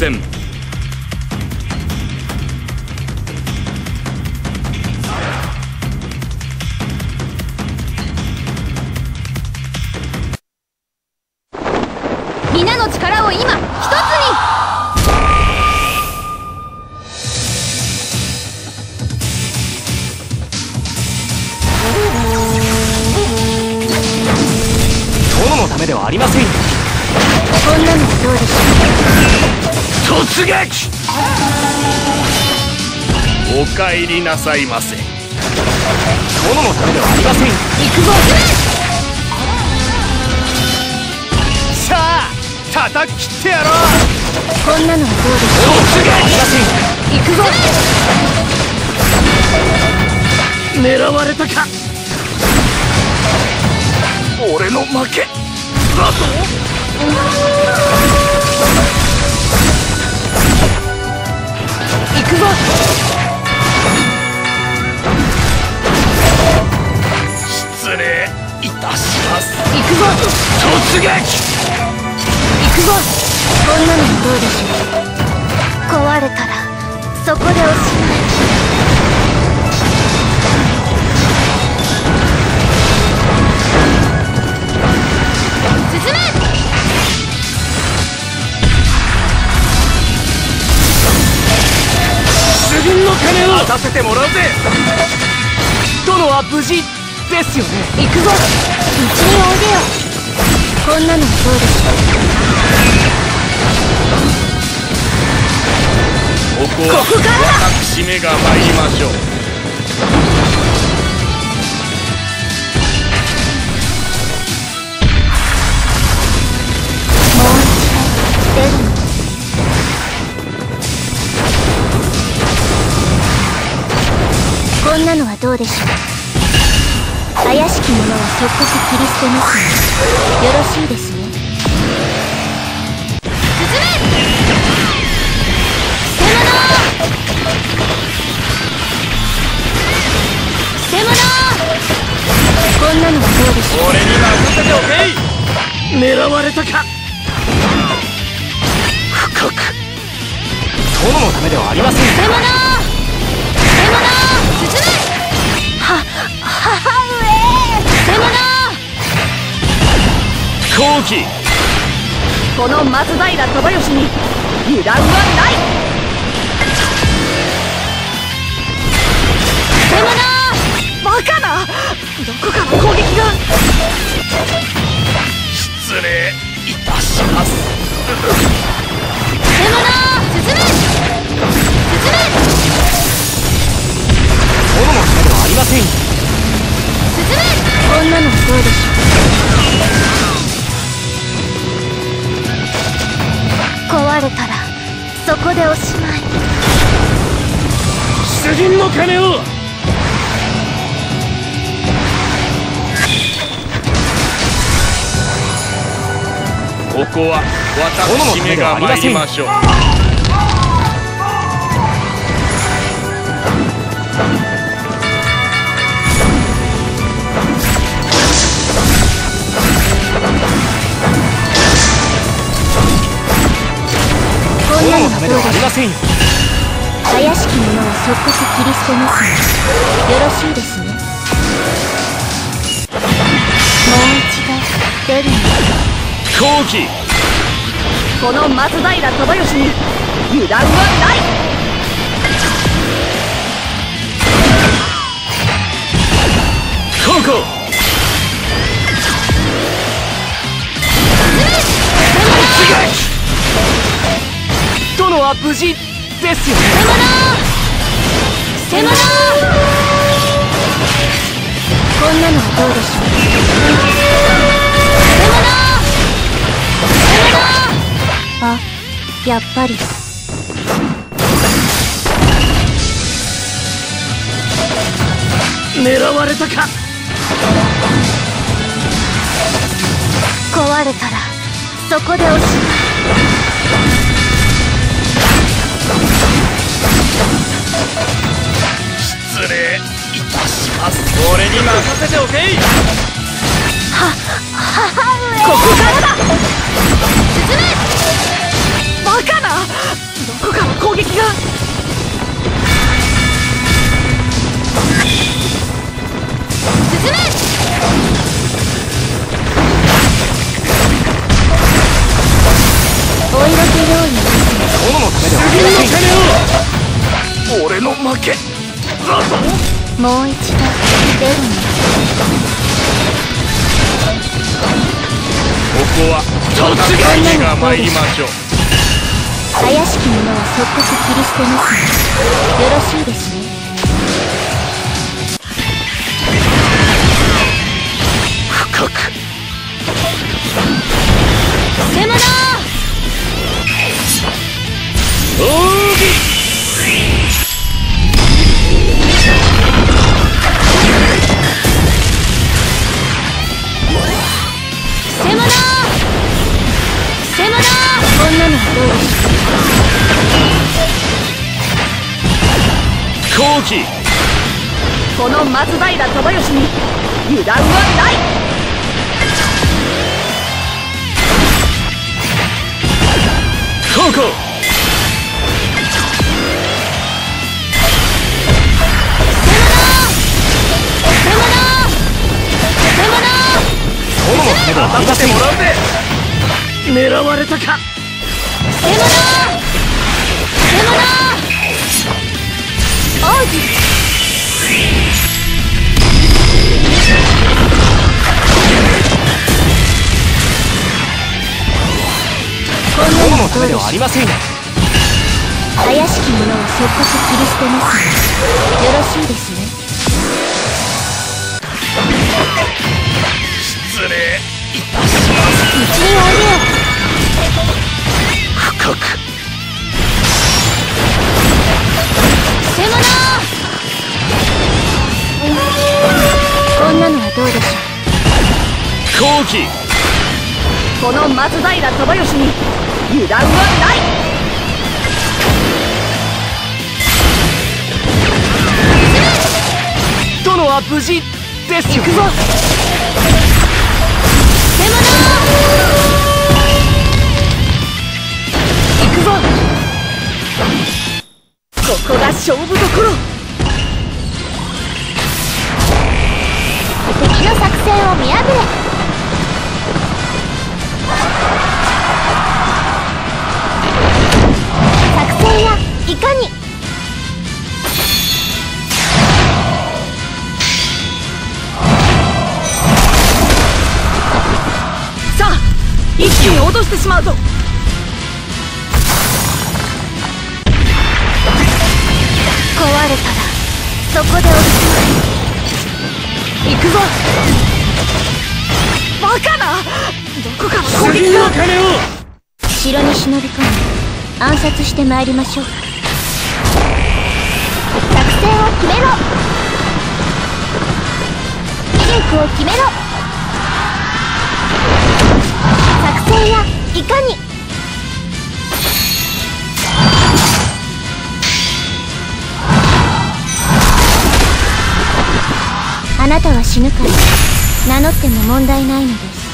戦。皆の力を今一つに。殿のためではありませんこんなのはどうでしょう突撃！お帰りなさいませ。殿のためではありません。行くぞ。さあ叩き切ってやろう。こんなのはどうでしょ突撃！ありませんう行くぞ。狙われたか。俺の負け。だぞくぞ。失礼いたします。行くぞ。突撃！行くぞ。こんなのはどうでしょう。壊れたらそこでおしまい。進め軍の金を渡せてもらうぜ。殿は無事ですよね。行くぞ。うちにおいでよこんなのはどうでしょうここはここから！だ私めが参りましょう。もう一回。出るのんなのはどうでしょう怪しき者は即刻切り捨てますのでよろしいですね進め捨て物捨て物こんなのはどうでしょう？俺に任せておけい狙われたか深く殿のためではありません捨物後期この松平忠義に油断はない。捨て物バカなどこから攻撃が。失礼いたします壊れたらそこでおしまい。主人の金を！ここは私めが参りましょうせんよ。怪しき者は即刻切り捨てます。のでよろしいですね。もう一度出るの後期この松平忠義に油断はない。コウは無事ですよね。捨て物こんなのはどうでしょう捨て物捨て物あやっぱり狙われたか壊れたらそこでおしまい失礼いたします。俺に任せておけ。い母上。ここからだ。進め。俺の負け。だぞもう一度。ゼロにここは私が参りましょう。怪しき者は即刻切り捨てます。のでよろしいですねょう後期この松平忠義に油断はない。ここ殿のためではありませんもらうぜ。狙われたか王子こんな殿のはありません怪しき者は即刻切り捨てます。よろしいですね。失礼うちにおいでよ深くこんなのはどうでしょう？後期この松平忠義に油断はない。殿は無事です行くぞ。行くぞ。ここが勝負どころ敵の作戦を見破れ作戦やいかにさあ一気に落としてしまうぞ壊れたらそこで降り行くぞバカな。どこから。攻撃が金を。城に忍び込み暗殺してまいりましょう。作戦を決めろ。威力を決めろ。作戦やいかに。あなたは死ぬから。名乗っても問題ないのです。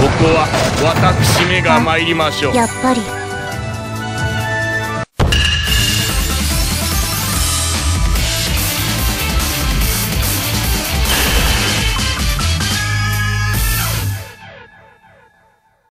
ここは私めが参りましょう。やっぱり